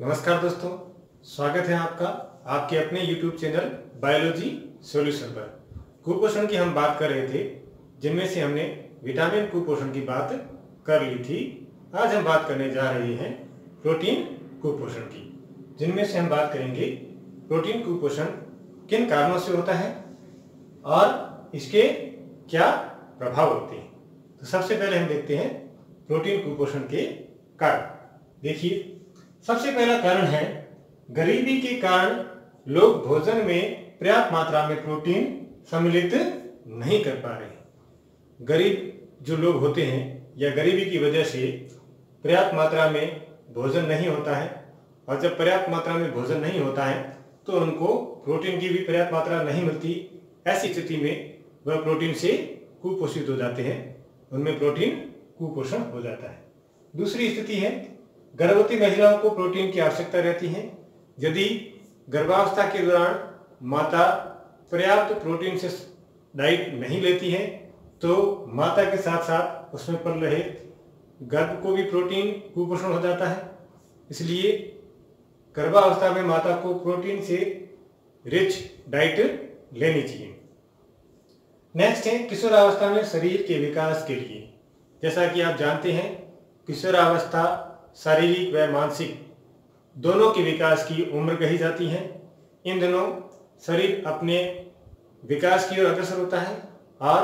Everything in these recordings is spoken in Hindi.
नमस्कार दोस्तों, स्वागत है आपका, आपके अपने YouTube चैनल बायोलॉजी सॉल्यूशन पर। कुपोषण की हम बात कर रहे थे, जिनमें से हमने विटामिन कुपोषण की बात कर ली थी। आज हम बात करने जा रहे हैं प्रोटीन कुपोषण की, जिनमें से हम बात करेंगे प्रोटीन कुपोषण किन कारणों से होता है और इसके क्या प्रभाव होते हैं। तो सबसे पहले हम देखते हैं प्रोटीन कुपोषण के कारण। देखिए सबसे पहला कारण है गरीबी के कारण लोग भोजन में पर्याप्त मात्रा में प्रोटीन सम्मिलित नहीं कर पा रहे गरीब जो लोग होते हैं या गरीबी की वजह से पर्याप्त मात्रा में भोजन नहीं होता है और जब पर्याप्त मात्रा में भोजन नहीं होता है तो उनको प्रोटीन की भी पर्याप्त मात्रा नहीं मिलती। ऐसी स्थिति में वह प्रोटीन से कुपोषित हो जाते हैं। उनमें प्रोटीन कुपोषण हो जाता है। दूसरी स्थिति है गर्भवती महिलाओं को प्रोटीन की आवश्यकता रहती है। यदि गर्भावस्था के दौरान माता पर्याप्त प्रोटीन से डाइट नहीं लेती है तो माता के साथ साथ उसमें पल रहे गर्भ को भी प्रोटीन कुपोषण हो जाता है। इसलिए गर्भावस्था में माता को प्रोटीन से रिच डाइट लेनी चाहिए। नेक्स्ट है, किशोरावस्था में शरीर के विकास के लिए। जैसा कि आप जानते हैं, किशोरावस्था शारीरिक व मानसिक दोनों के विकास की उम्र कही जाती है। इन दिनों शरीर अपने विकास की ओर अग्रसर होता है और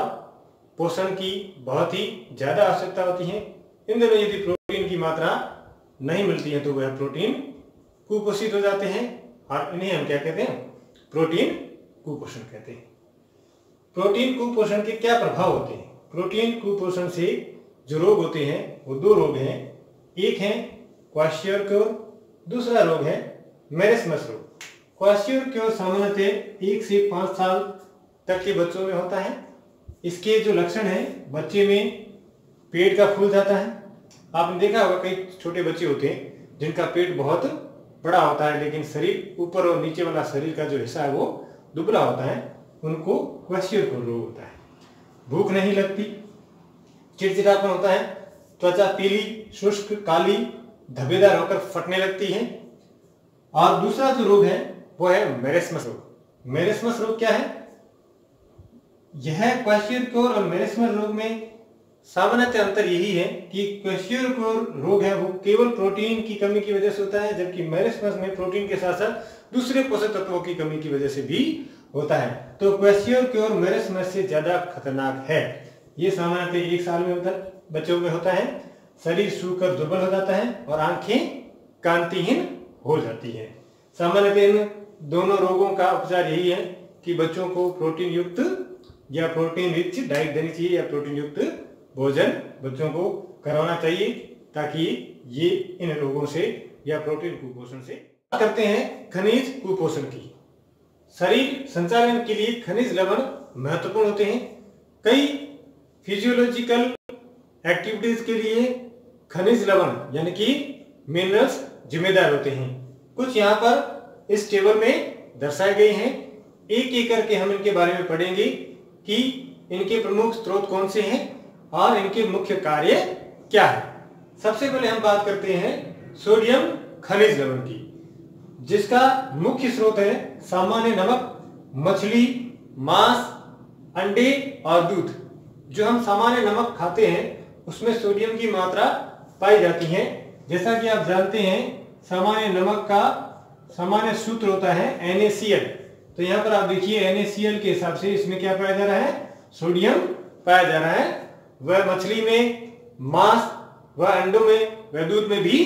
पोषण की बहुत ही ज़्यादा आवश्यकता होती है। इन दिनों यदि प्रोटीन की मात्रा नहीं मिलती है तो वह प्रोटीन कुपोषित हो जाते हैं और इन्हें हम क्या कहते हैं? प्रोटीन कुपोषण कहते हैं। प्रोटीन कुपोषण के क्या प्रभाव होते हैं? प्रोटीन कुपोषण से जो रोग होते हैं, वो दो रोग हैं। एक है क्वाशियोर दूसरा रोग है मेरेस्मस रोग। क्वाशियोर सामान्यतः एक से पाँच साल तक के बच्चों में होता है। इसके जो लक्षण है, बच्चे में पेट का फूल जाता है। आपने देखा होगा कई छोटे बच्चे होते हैं जिनका पेट बहुत बड़ा होता है, लेकिन शरीर ऊपर और नीचे वाला शरीर का जो हिस्सा है वो दुबला होता है। उनको क्वेश्चन रोग होता है। भूख नहीं लगती, चिड़चिड़ापन होता है त्वचा पीली, शुष्क, काली, धब्बेदार होकर फटने लगती है। और दूसरा जो रोग है, वो है मेरेस्मस रोग। मेरेस्मस रोग क्या है? यह क्वेश्चर और मेरेस्मस रोग में सामान्यतः अंतर यही है कि क्वेश्चर रोग है, वो केवल प्रोटीन की कमी की वजह से होता है, जबकि मेरेस्मस में प्रोटीन के साथ साथ दूसरे पोषक तत्वों की कमी की वजह से भी होता है। तो क्वेश्चर मेरेस्मस से ज़्यादा खतरनाक है। ये सामान्यतः एक साल में होता है। बच्चों में होता है, शरीर सूखकर दुर्बल हो जाता है और आँखें कांतिहीन हो जाती है। सामान्यतः इन दोनों रोगों का उपचार यही है कि बच्चों को प्रोटीन युक्त या प्रोटीन रिच डाइट देनी चाहिए या प्रोटीन युक्त भोजन बच्चों को करवाना चाहिए ताकि ये इन रोगों से या प्रोटीन कुपोषण से करते हैं खनिज कुपोषण की। शरीर संचालन के लिए खनिज लवण महत्वपूर्ण होते हैं। कई फिजियोलॉजिकल एक्टिविटीज़ के लिए खनिज लवण, यानी कि मिनरल्स जिम्मेदार होते हैं। कुछ यहाँ पर इस टेबल में दर्शाए गए हैं। एक एक करके हम इनके बारे में पढ़ेंगे कि इनके प्रमुख स्रोत कौन से हैं और इनके मुख्य कार्य क्या है। सबसे पहले हम बात करते हैं सोडियम खनिज लवण की, जिसका मुख्य स्रोत है सामान्य नमक, मछली, मांस, अंडे और दूध, जो हम सामान्य नमक खाते हैं उसमें सोडियम की मात्रा पाई जाती है। जैसा कि आप जानते हैं, सामान्य नमक का सामान्य सूत्र होता है NaCl तो यहाँ पर आप देखिए NaCl के हिसाब से इसमें क्या पाया जा रहा है? सोडियम पाया जा रहा है। वह मछली में मांस व अंडों में व दूध में भी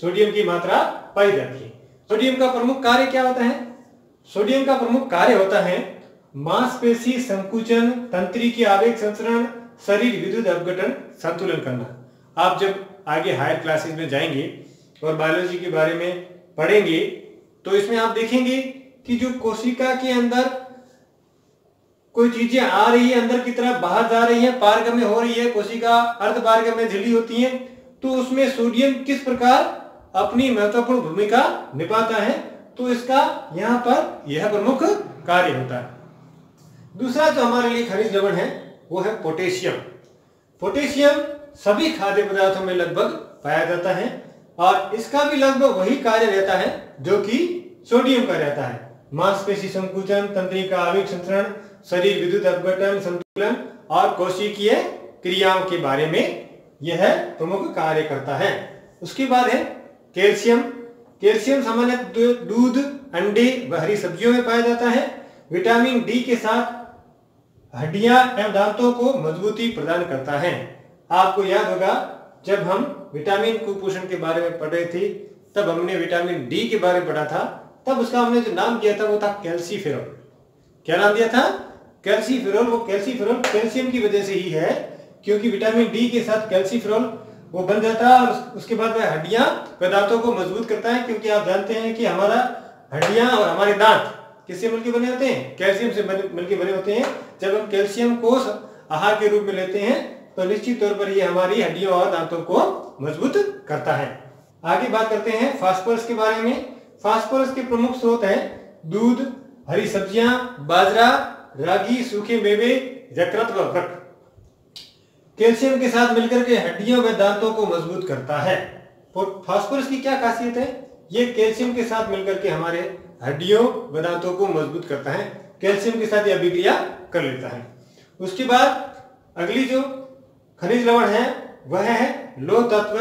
सोडियम की मात्रा पाई जाती है। सोडियम का प्रमुख कार्य क्या होता है? सोडियम का प्रमुख कार्य होता है मांसपेशी संकुचन तंत्री की आवेग संचरण शरीर विद्युत अपघटन संतुलन करना। आप जब आगे हायर क्लासेस में जाएँगे और बायोलॉजी के बारे में पढ़ेंगे तो इसमें आप देखेंगे कि जो कोशिका के अंदर कोई चीज़ें आ रही है, अंदर की तरफ़ बाहर जा रही है पार्ग में हो रही है, कोशिका अर्ध पार्ग में झिली होती है तो उसमें सोडियम किस प्रकार अपनी महत्वपूर्ण भूमिका निभाता है? तो इसका यहाँ पर यह प्रमुख कार्य होता है। दूसरा जो हमारे लिए खनिज लवण है वो है पोटेशियम। पोटेशियम सभी खाद्य पदार्थों में लगभग पाया जाता है और इसका भी लगभग वही कार्य रहता है जो कि सोडियम का रहता है। मांसपेशी संकुचन, तंत्रिका, आवेग संचरण शरीर विद्युत अपघटन, संतुलन और कोशिकीय क्रियाओं के बारे में यह प्रमुख कार्य करता है। उसके बाद है कैल्शियम। कैल्शियम सामान्य दूध, अंडे व हरी सब्जियों में पाया जाता है। विटामिन डी के साथ हड्डियाँ एवं दांतों को मजबूती प्रदान करता है। आपको याद होगा, जब हम विटामिन कुपोषण के बारे में पढ़ रहे थे, तब हमने विटामिन डी के बारे में पढ़ा था, तब उसका हमने जो नाम दिया था, वो था कैल्सीफेरॉल। क्या नाम दिया था? कैल्सीफेरॉल, वो कैल्सीफेरॉल कैल्शियम की वजह से ही है, क्योंकि विटामिन डी के साथ कैल्सीफेरॉल, वो बन जाता है और उसके बाद वह हड्डियाँ दांतों को मज़बूत करता है, क्योंकि आप जानते हैं कि हमारा हड्डियाँ और हमारे दांत किससे मिलकर बने होते हैं? कैल्शियम से मिलकर बने होते हैं। जब हम कैल्शियम को आहार के रूप में लेते हैं तो निश्चित तौर पर ये हमारी हड्डियों और दांतों को मज़बूत करता है। आगे बात करते हैं फास्फोरस के बारे में। फास्फोरस के प्रमुख स्रोत हैं दूध, हरी सब्ज़ियाँ, बाजरा, रागी, सूखे मेवे यकृत व वृक कैल्शियम के साथ मिलकर के हड्डियों व दांतों को मज़बूत करता है। फास्फोरस की क्या खासियत है? ये कैल्शियम के साथ मिलकर के हमारे हड्डियों व दांतों को मज़बूत करता है, कैल्शियम के साथ यह अभिक्रिया कर लेता है। उसके बाद अगली जो खनिज लवण है, वह है लो तत्व।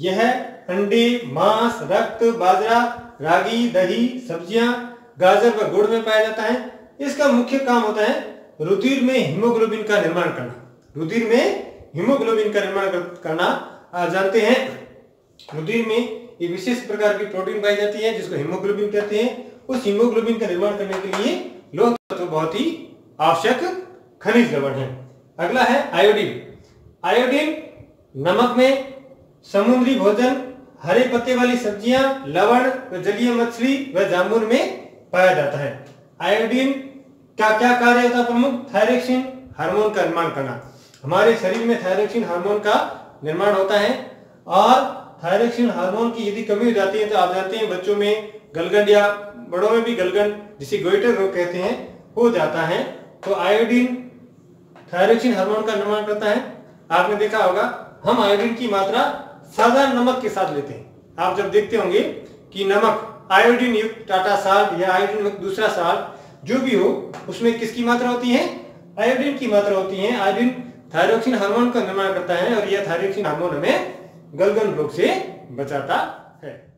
यह अंडे, मांस, रक्त, बाजरा, रागी, दही, सब्ज़ियाँ, गाजर व गुड़ में पाया जाता है। इसका मुख्य काम होता है रुधिर में हीमोग्लोबिन का निर्माण करना। रुधिर में हीमोग्लोबिन का निर्माण करना जानते हैं, रुधिर में एक विशेष प्रकार की प्रोटीन पाई जाती है, जिसको हीमोग्लोबिन कहते हैं। उस हीमोग्लोबिन का निर्माण करने के लिए लोह तत्व बहुत ही आवश्यक खनिज लवण है। अगला है आयोडीन। आयोडीन नमक में समुद्री भोजन, हरे पत्ते वाली सब्ज़ियाँ, लवण व जलीय मछली व जामुन में पाया जाता है। आयोडीन का क्या कार्य होता है प्रमुख? थायरेक्सिन हार्मोन का निर्माण करना। हमारे शरीर में थायरोक्सिन हार्मोन का निर्माण होता है और थायरोक्सिन हार्मोन की यदि कमी हो जाती है तो आप जानते हैं बच्चों में गलगंड या बड़ों में भी गलगंड, जिसे गोइटर रोग कहते हैं, हो जाता है। तो आयोडीन थायरोक्सिन हार्मोन का निर्माण करता है। आपने देखा होगा, हम आयोडीन की मात्रा साधारण नमक के साथ लेते हैं। आप जब देखते होंगे कि नमक आयोडीन युक्त टाटा साल्ट या आयोडीन दूसरा साल्ट, जो भी हो, उसमें किसकी मात्रा होती है? आयोडीन की मात्रा होती है। आयोडीन थायरोक्सिन हार्मोन का निर्माण करता है और यह थायरोक्सिन हार्मोन हमें गलगन रोग से बचाता है।